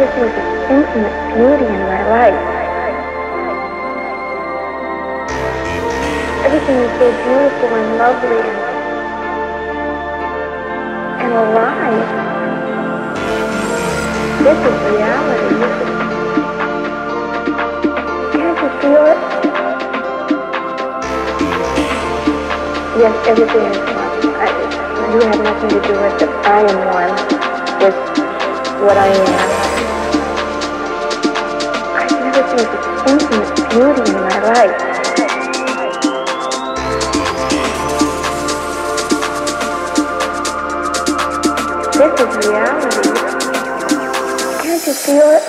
seen such infinite beauty in my life. Everything is so beautiful and lovely and, and alive. This is reality. Is, can't you feel it? Yes, everything is one. I, you have nothing to do with it. I am one with what I am. I've never infinite beauty in my life. This is reality. Can't you feel it?